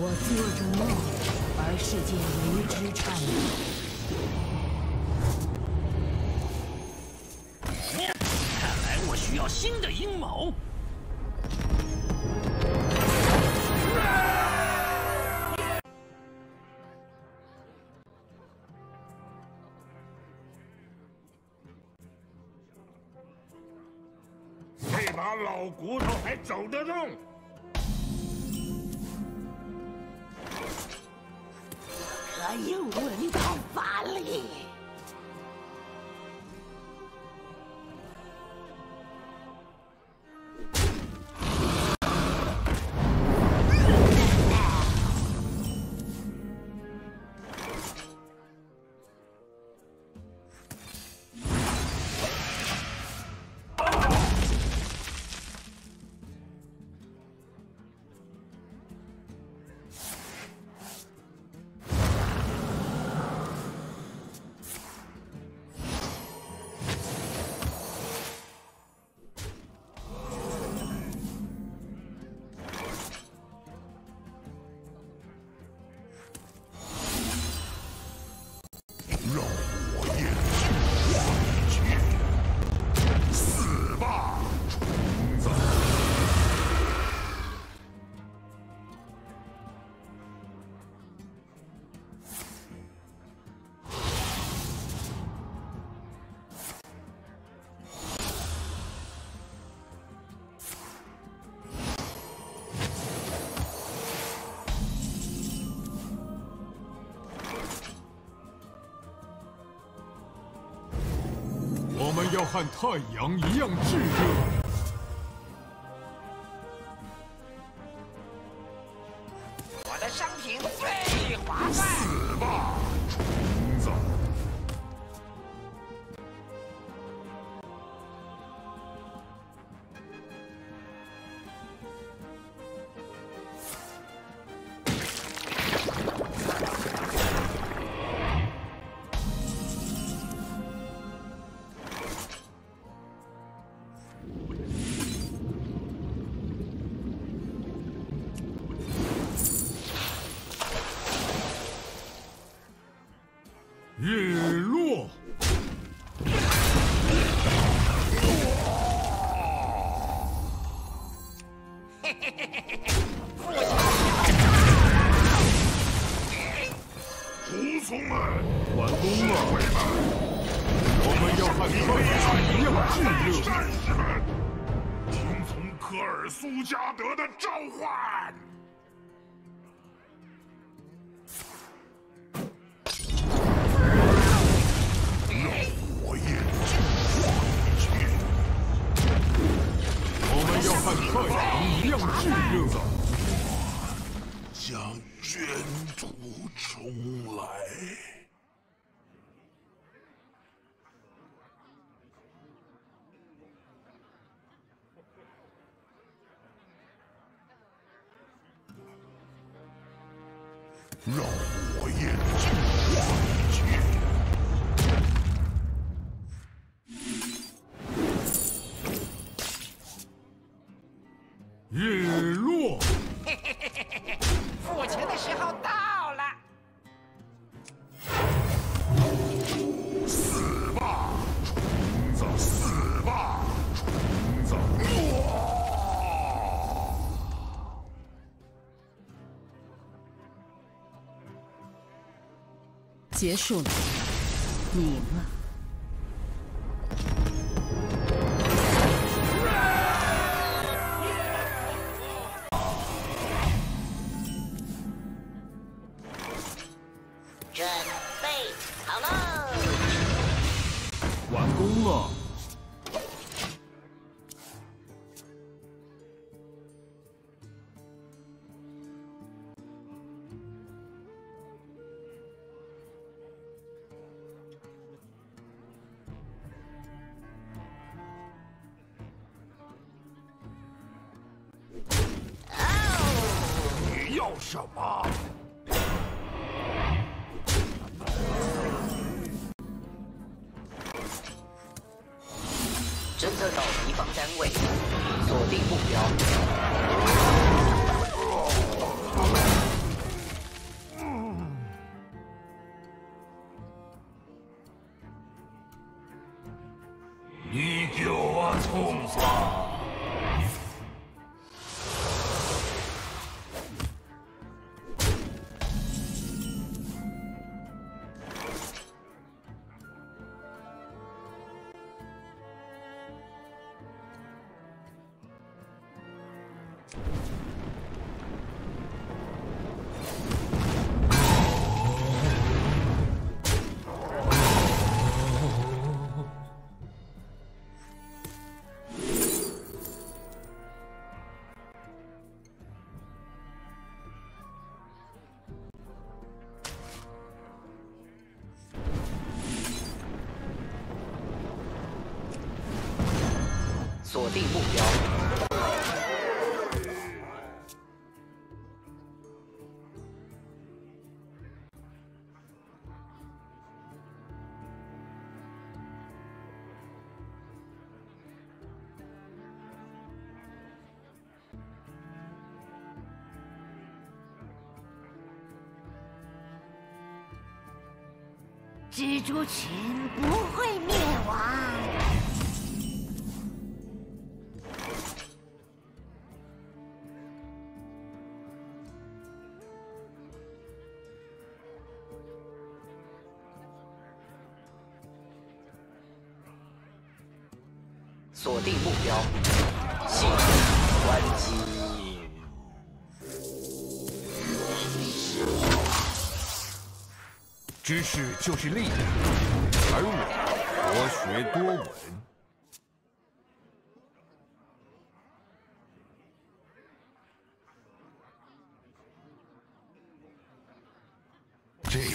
我做着梦，而世界为之颤抖。看来我需要新的阴谋。这把老骨头还走得动。可有闻到法力？要和太阳一样炙热。我的商品最划算。死吧，一样炙热。战士们，听从科尔苏加德的召唤！让火焰化解。我们要和太阳一样炙热。将卷土重来。让火焰化结束了，你赢了。准备好了。完工了。什么？侦测到敌方单位锁定目标。你给我冲上锁定目标。蜘蛛群不会灭亡。锁定目标，系统关机。知识就是力量，而我博学多闻。这一